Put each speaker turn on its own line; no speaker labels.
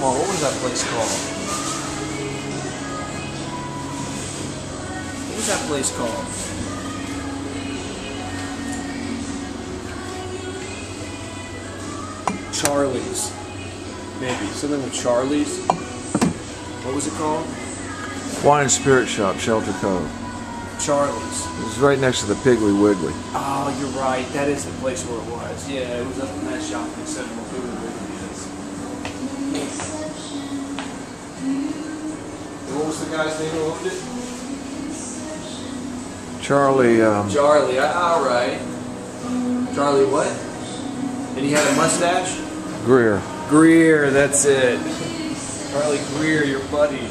what was that place called? What was that place called? Charlie's. Maybe. Something with Charlie's. What was it called?
Wine and Spirit Shop, Shelter Cove.
Charlie's.
It was right next to the Piggly Wiggly.
Oh, you're right. That is the place where it was. Yeah, it was up in that shop shopping center where Food and Wiggly is. And What was the guy's name who owned it?
Charlie, um,
Charlie. All right. Charlie what? And he had a mustache?
Greer.
Greer, that's it. Charlie Greer, your buddy.